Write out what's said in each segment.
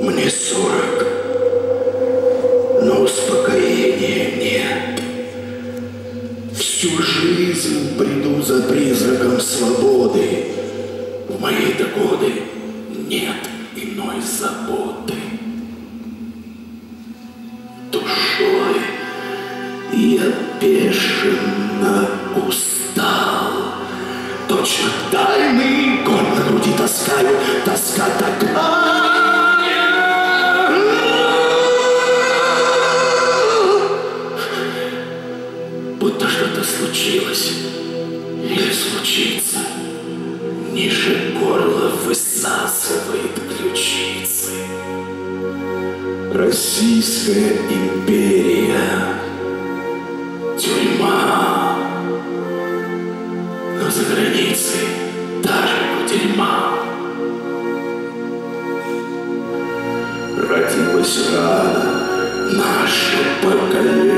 Мне сорок, но успокоения нет. Всю жизнь приду за призраком свободы. В мои-то годы нет иной заботы. Душой я бешено устал. Точно тайный гон на груди таскаю, тоска так или случится. Ниже горла высасывает ключицы. Российская империя. Тюрьма. Но за границей даже тюрьма. Родилось рано наше поколение.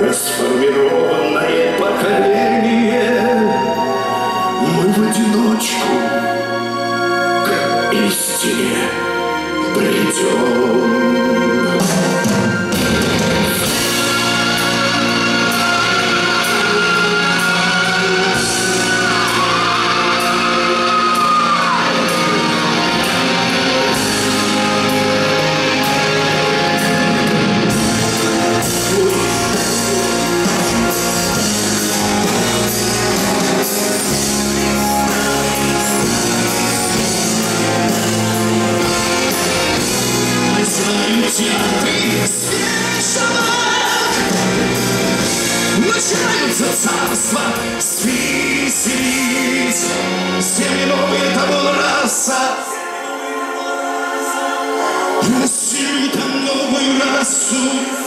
Расформированное поколение Начинаются царства свистить, С теми новые того раса. Расселю там новую расу.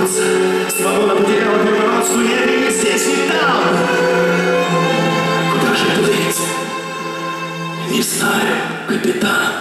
бороться. Свобода я ни здесь, ни там. Куда же плыть? Не знаю, капитан.